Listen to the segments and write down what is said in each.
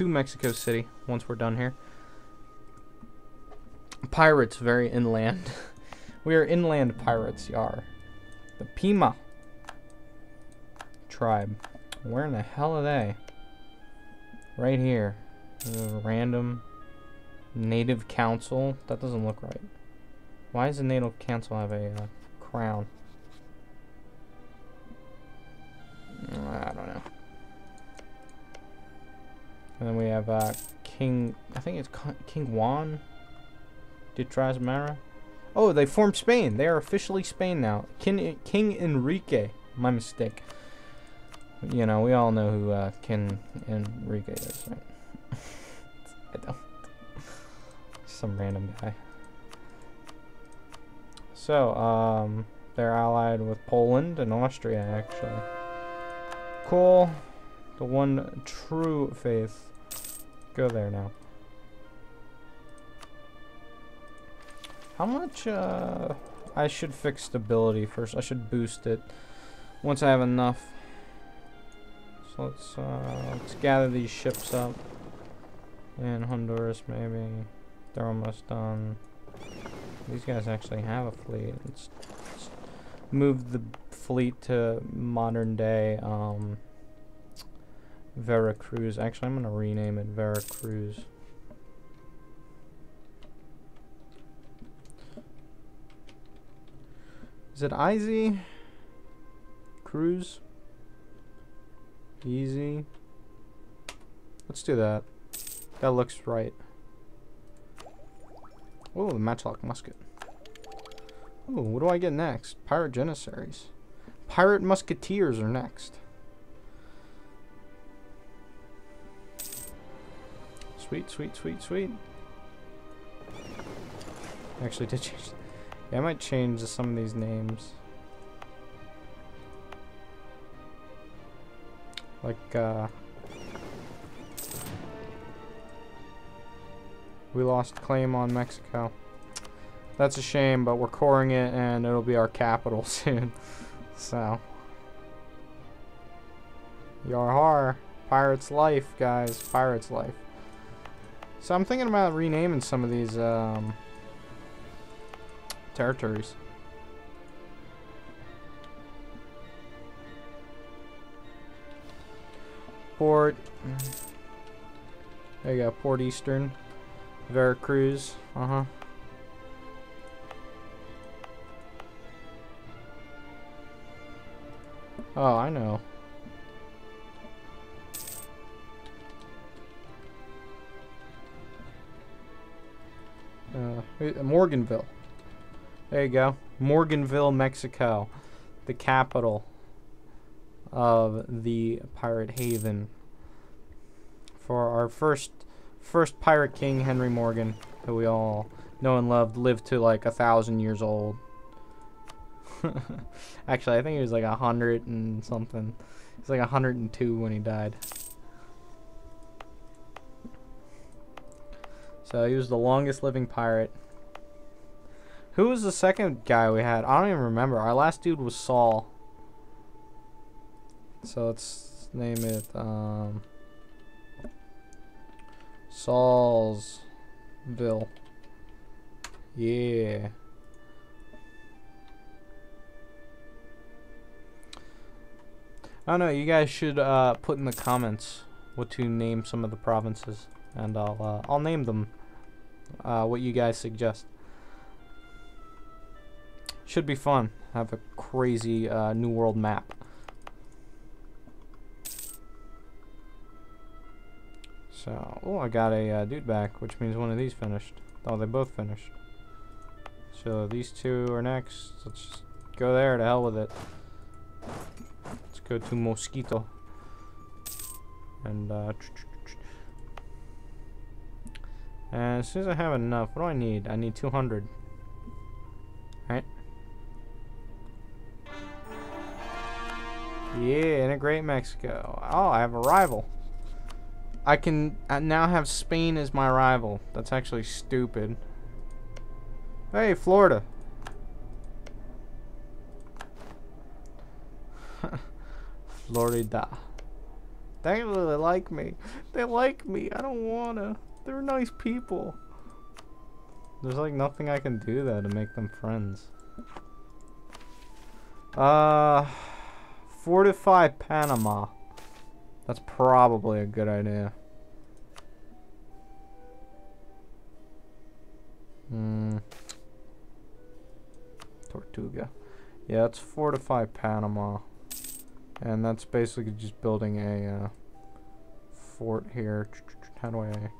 to Mexico City once we're done here. Pirates, very inland. we are inland pirates, yar. The Pima tribe. Where in the hell are they? Right here. Random native council. That doesn't look right. Why does the native council have a uh, crown? I don't know. And then we have uh, King, I think it's King Juan de Trastámara. Oh, they formed Spain. They are officially Spain now. King, King Enrique. My mistake. You know, we all know who uh, King Enrique is, right? I don't. Some random guy. So, um, they're allied with Poland and Austria, actually. Cool. The one true faith. Go there now. How much, uh, I should fix stability first. I should boost it once I have enough. So let's, uh, let's gather these ships up. In Honduras, maybe. They're almost done. These guys actually have a fleet. Let's, let's move the fleet to modern day, um, Veracruz. Actually, I'm going to rename it Veracruz. Is it Easy? Cruz? Easy? Let's do that. That looks right. Oh, the matchlock musket. Oh, what do I get next? Pirate Janissaries. Pirate Musketeers are next. Sweet, sweet, sweet, sweet. Actually, did change. Yeah, I might change some of these names. Like, uh... We lost claim on Mexico. That's a shame, but we're coring it and it'll be our capital soon. so. Yar har. Pirate's life, guys. Pirate's life. So I'm thinking about renaming some of these um, territories. Port. There you go, Port Eastern. Veracruz. Uh-huh. Oh, I know. Uh, Morganville. There you go. Morganville, Mexico. The capital of the pirate haven. For our first first pirate king, Henry Morgan, who we all know and loved, lived to like a thousand years old. Actually, I think he was like a hundred and something. He's like a hundred and two when he died. So he was the longest living pirate. Who was the second guy we had? I don't even remember. Our last dude was Saul. So let's name it um, Saulsville. Yeah. I don't know. You guys should uh, put in the comments what to name some of the provinces, and I'll uh, I'll name them. Uh, what you guys suggest. Should be fun. Have a crazy uh, New World map. So, oh, I got a uh, dude back, which means one of these finished. Oh, they both finished. So these two are next. Let's go there. To hell with it. Let's go to Mosquito. And uh, as soon as I have enough, what do I need? I need 200. Right? Yeah, integrate Mexico. Oh, I have a rival. I can I now have Spain as my rival. That's actually stupid. Hey, Florida. Florida. They really like me. They like me. I don't wanna. They're nice people. There's like nothing I can do though to make them friends. Uh, fortify Panama. That's probably a good idea. Hmm. Tortuga. Yeah, let's fortify Panama. And that's basically just building a uh, fort here. How do I...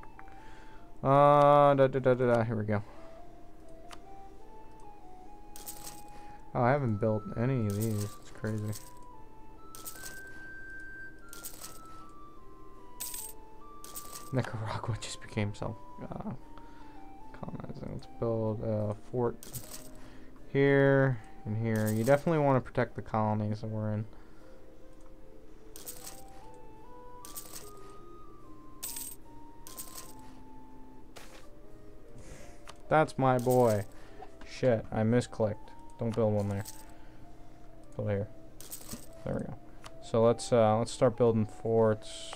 Uh, da, da, da, da. Here we go. Oh, I haven't built any of these. It's crazy. Nicaragua just became self uh, colonizing. Let's build a fort here and here. You definitely want to protect the colonies that we're in. That's my boy. Shit, I misclicked. Don't build one there. Build here. There we go. So let's uh, let's start building forts.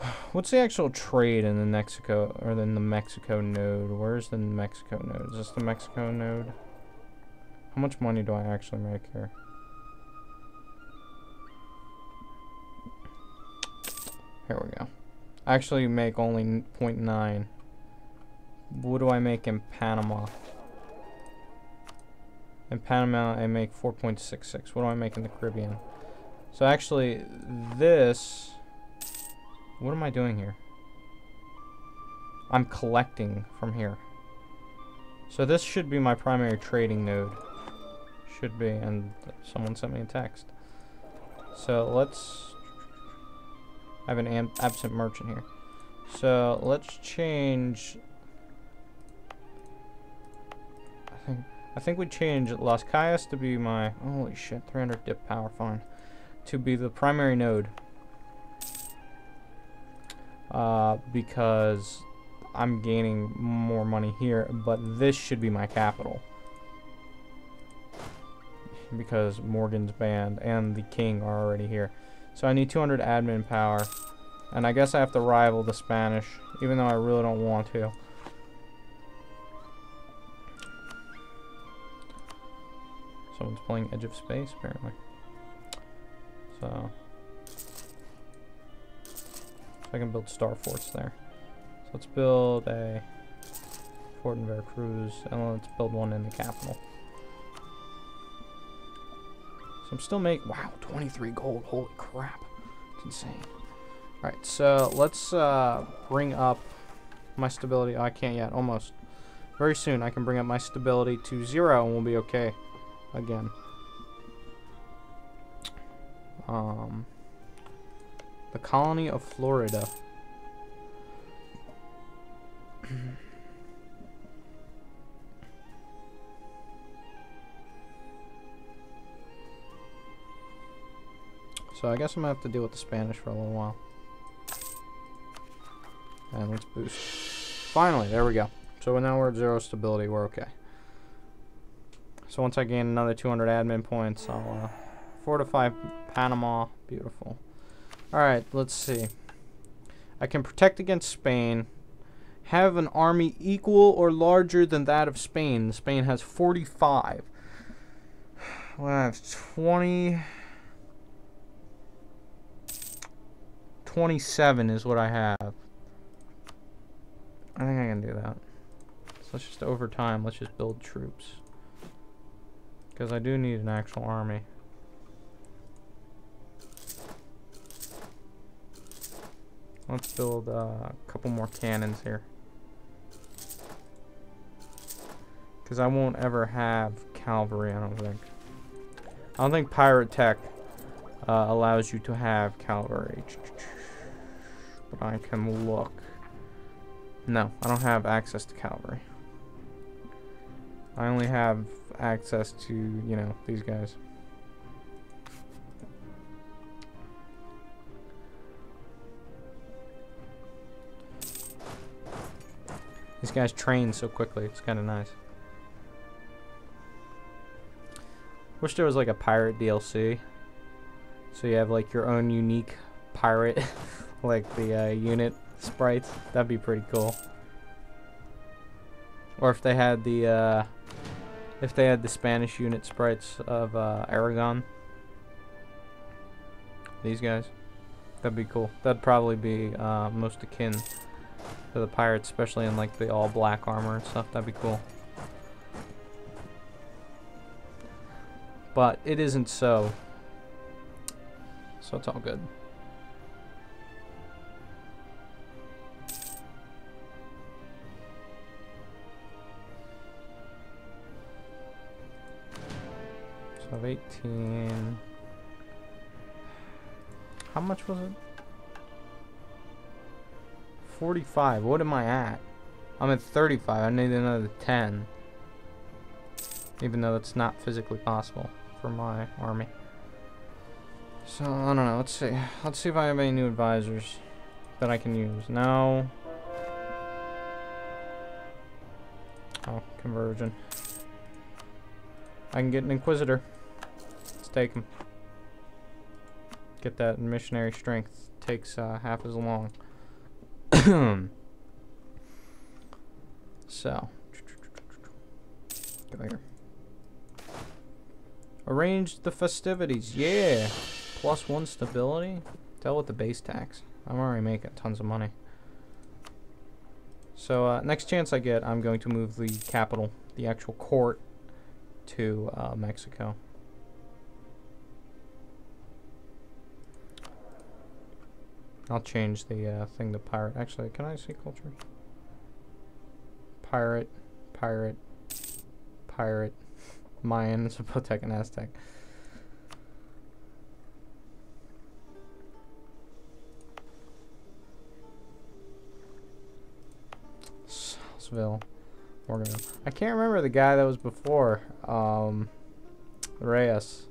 What's the actual trade in the Mexico or in the Mexico node? Where's the Mexico node? Is this the Mexico node? How much money do I actually make here? Here we go. I actually make only 0.9. What do I make in Panama? In Panama, I make 4.66. What do I make in the Caribbean? So actually, this... What am I doing here? I'm collecting from here. So this should be my primary trading node. Should be, and someone sent me a text. So let's... I have an absent merchant here. So let's change. I think I think we change Las Cayas to be my holy shit 300 dip power fine. To be the primary node. Uh, because I'm gaining more money here but this should be my capital. Because Morgan's band and the king are already here so I need 200 admin power and I guess I have to rival the Spanish even though I really don't want to Someone's playing Edge of Space, apparently. So, so I can build star forts there. So let's build a fort in Veracruz, and let's build one in the capital. So I'm still making, wow, 23 gold, holy crap. It's insane. Alright, so let's uh, bring up my stability. Oh, I can't yet, almost. Very soon I can bring up my stability to zero and we'll be okay again. Um, the colony of Florida. so I guess I'm gonna have to deal with the Spanish for a little while. And let's boost. Finally, there we go. So now we're at zero stability, we're okay. So once I gain another 200 admin points, I'll uh, fortify Panama. Beautiful. Alright, let's see. I can protect against Spain. Have an army equal or larger than that of Spain. Spain has 45. Well, I have 20... 27 is what I have. I think I can do that. So let's just over time, let's just build troops. Because I do need an actual army. Let's build uh, a couple more cannons here. Because I won't ever have cavalry, I don't think. I don't think pirate tech uh, allows you to have cavalry. I can look. No, I don't have access to cavalry. I only have access to, you know, these guys. These guys train so quickly, it's kind of nice. Wish there was like a pirate DLC. So you have like your own unique pirate, like the uh, unit sprites. That'd be pretty cool. Or if they had the, uh, if they had the Spanish unit sprites of uh, Aragon. These guys. That'd be cool. That'd probably be uh, most akin to the pirates, especially in like the all black armor and stuff. That'd be cool. But it isn't so. So it's all good. Have 18. How much was it? 45. What am I at? I'm at 35. I need another 10. Even though that's not physically possible for my army. So, I don't know. Let's see. Let's see if I have any new advisors that I can use. No. Oh, conversion. I can get an Inquisitor. Let's take him. Get that missionary strength. Takes uh, half as long. so. Go here. Arrange the festivities. Yeah. Plus one stability. Deal with the base tax. I'm already making tons of money. So uh, next chance I get, I'm going to move the capital, the actual court, to uh, Mexico. I'll change the uh, thing to pirate. Actually, can I see culture? Pirate, pirate, pirate, Mayan, Zapotec, and Aztec. Salesville, Morganville. I can't remember the guy that was before. Um, Reyes.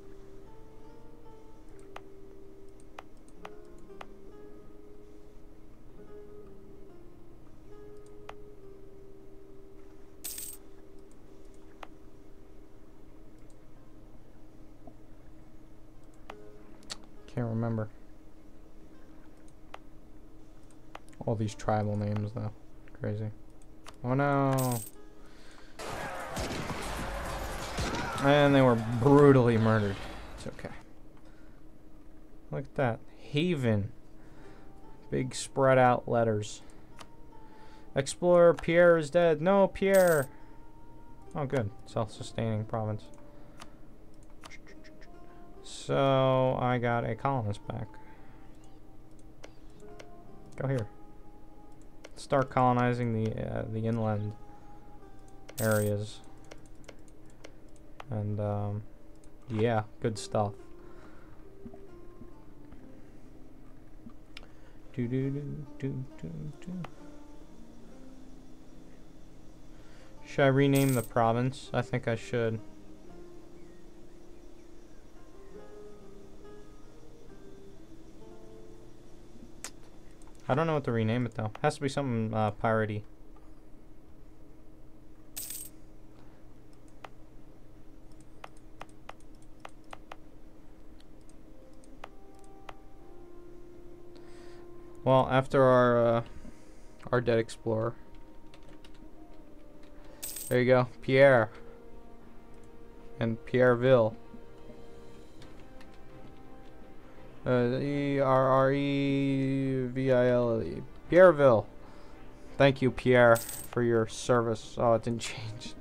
Remember. All these tribal names, though. Crazy. Oh no! And they were brutally murdered. It's okay. Look at that. Haven. Big spread out letters. Explorer Pierre is dead. No, Pierre! Oh, good. Self-sustaining province. So I got a colonist back. Go here. Start colonizing the uh, the inland areas. And um, yeah, good stuff. Do do do do do do. Should I rename the province? I think I should. I don't know what to rename it though. Has to be something uh, piratey. Well, after our uh, our dead explorer. There you go, Pierre. And Pierreville. Uh, E R R E V I L E. Pierreville. Thank you, Pierre, for your service. Oh, it didn't change.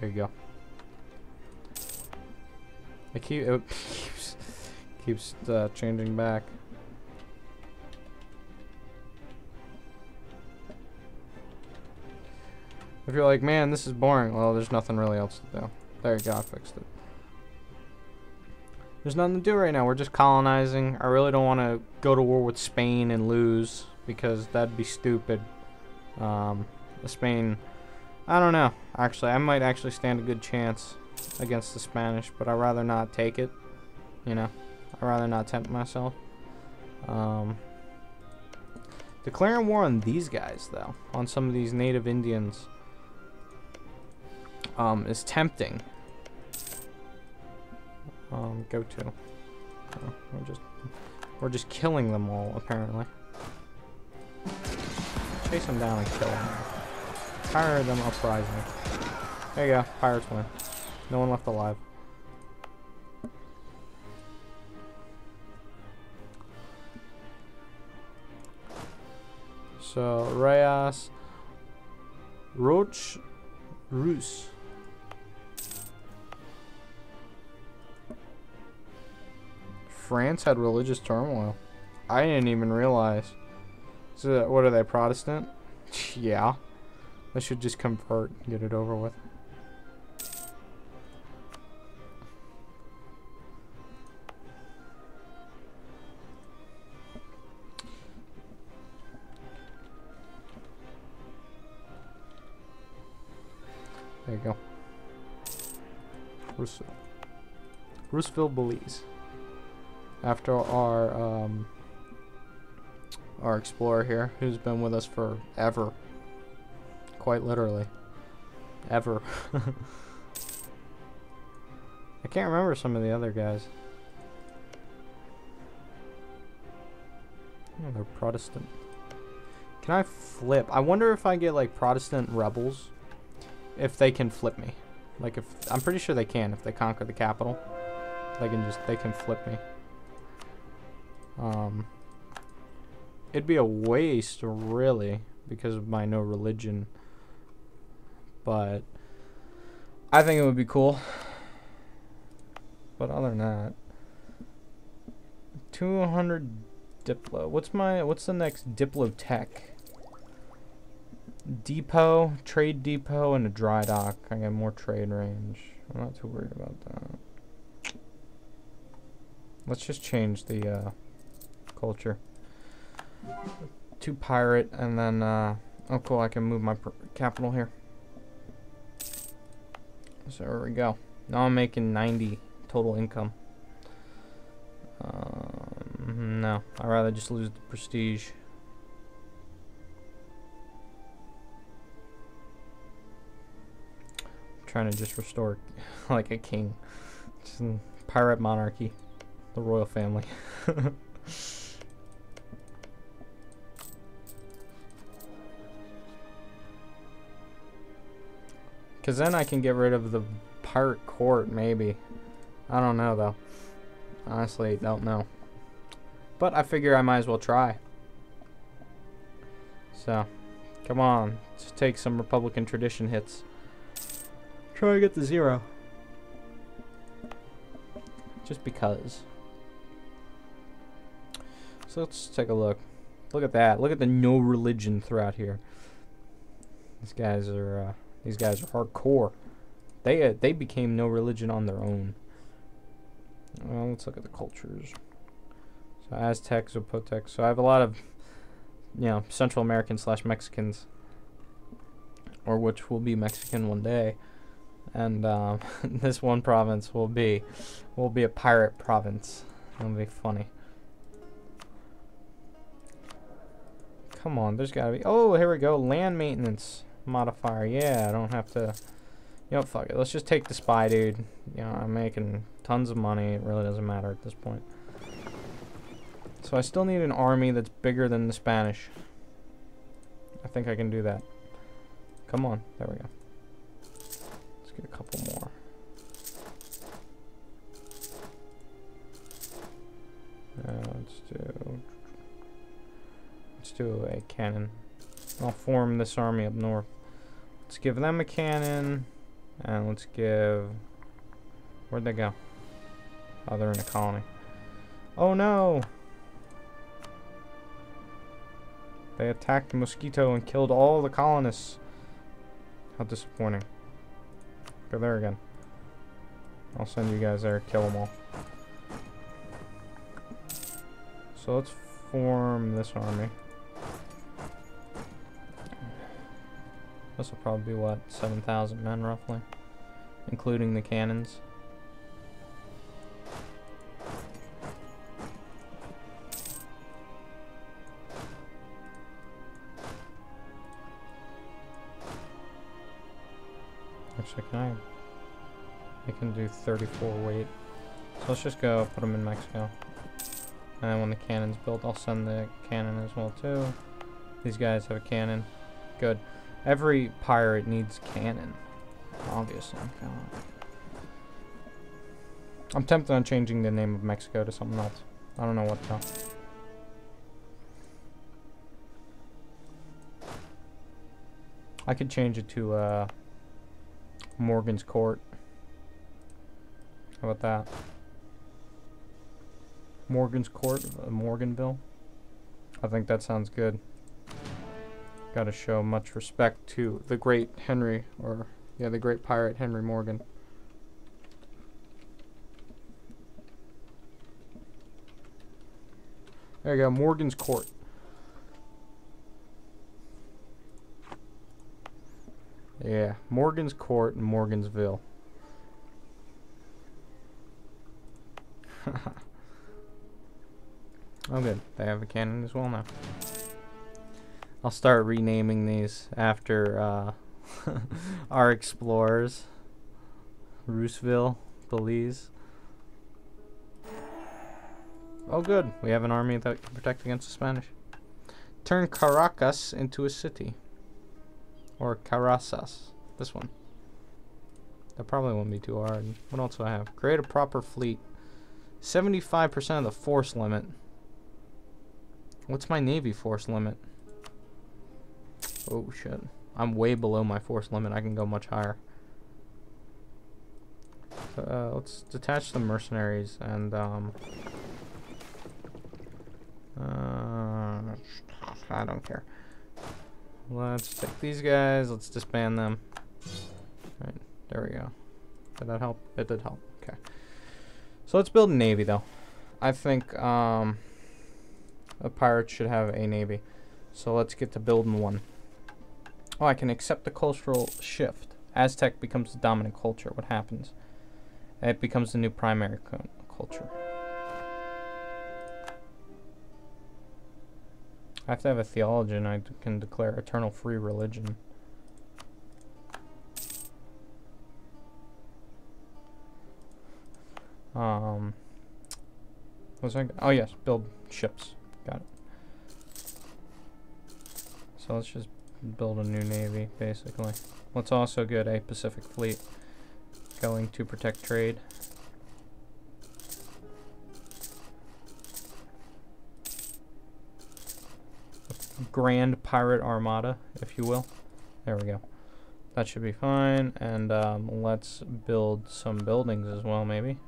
There you go. I keep it keeps keeps uh, changing back. If you're like, man, this is boring, well, there's nothing really else to do. There you go, I fixed it. There's nothing to do right now. We're just colonizing. I really don't want to go to war with Spain and lose because that'd be stupid. Um, Spain, I don't know. Actually, I might actually stand a good chance against the Spanish, but I'd rather not take it. You know, I'd rather not tempt myself. Um, Declaring war on these guys, though, on some of these native Indians, um, is tempting. Um, go to. Oh, we're just, we're just killing them all, apparently. Chase them down and kill them. Tire them uprising. There you go, pirates win. No one left alive. So, Reyes, Roach Rus. France had religious turmoil. I didn't even realize. So, what are they, Protestant? yeah. They should just convert and get it over with. There you go. Roosevelt. Roosevelt Belize. After our um, our explorer here, who's been with us forever. Quite literally. Ever. I can't remember some of the other guys. Oh, they're Protestant. Can I flip? I wonder if I get like Protestant rebels if they can flip me. Like if I'm pretty sure they can if they conquer the capital. They can just they can flip me. Um it'd be a waste really because of my no religion. But I think it would be cool. But other than that 200 Diplo. What's my what's the next Diplo tech? depot, trade depot, and a dry dock. I get more trade range. I'm not too worried about that. Let's just change the uh, culture to pirate, and then uh, oh cool, I can move my capital here. So there we go. Now I'm making 90 total income. Um, no, I'd rather just lose the prestige. trying to just restore like a king. Just pirate monarchy. The royal family. Because then I can get rid of the pirate court, maybe. I don't know, though. Honestly, don't know. But I figure I might as well try. So, come on. Let's take some Republican tradition hits. Try to get the zero. Just because. So let's take a look. Look at that. Look at the no religion throughout here. These guys are uh, these guys are hardcore. They uh, they became no religion on their own. Well, let's look at the cultures. So Aztecs, Zapotecs. So I have a lot of, you know, Central American slash Mexicans, or which will be Mexican one day and um, this one province will be will be a pirate province. It'll be funny. Come on, there's gotta be. Oh, here we go. Land maintenance modifier. Yeah, I don't have to. You know, fuck it. Let's just take the spy, dude. You know, I'm making tons of money. It really doesn't matter at this point. So I still need an army that's bigger than the Spanish. I think I can do that. Come on. There we go. Let's get a couple more. Uh, let's do let's do a cannon. I'll form this army up north. Let's give them a cannon, and let's give. Where'd they go? Oh, they're in a colony. Oh no! They attacked the Mosquito and killed all the colonists. How disappointing. Go there again. I'll send you guys there, kill them all. So let's form this army. This will probably be, what, 7,000 men, roughly? Including the cannons. Actually, can I? I can do 34 weight. So let's just go put them in Mexico. And then when the cannon's built, I'll send the cannon as well, too. These guys have a cannon. Good. Every pirate needs cannon. Obviously. I'm tempted on changing the name of Mexico to something else. I don't know what though. I could change it to uh, Morgan's Court. How about that? Morgan's Court, uh, Morganville. I think that sounds good. Got to show much respect to the great Henry, or yeah, the great pirate Henry Morgan. There you go, Morgan's Court. Yeah, Morgan's Court and Morgansville. oh good, they have a cannon as well now. I'll start renaming these after uh, our explorers. Roosevelt, Belize. Oh good, we have an army that can protect against the Spanish. Turn Caracas into a city. Or Carasas. This one. That probably won't be too hard. What else do I have? Create a proper fleet. 75% of the force limit. What's my navy force limit? Oh shit. I'm way below my force limit. I can go much higher. Uh, let's detach the mercenaries and um, uh, I don't care. Let's take these guys. Let's disband them. Right, there we go. Did that help? It did help. Okay. So let's build a navy, though. I think um, a pirate should have a navy. So let's get to building one. Oh, I can accept the cultural shift. Aztec becomes the dominant culture. What happens? It becomes the new primary culture. I have to have a theologian. I can declare eternal free religion. Um, was I? Oh yes, build ships. Got it. So let's just build a new navy, basically. Let's also get a Pacific Fleet going to protect trade. Grand Pirate Armada, if you will. There we go. That should be fine. And um, let's build some buildings as well, maybe.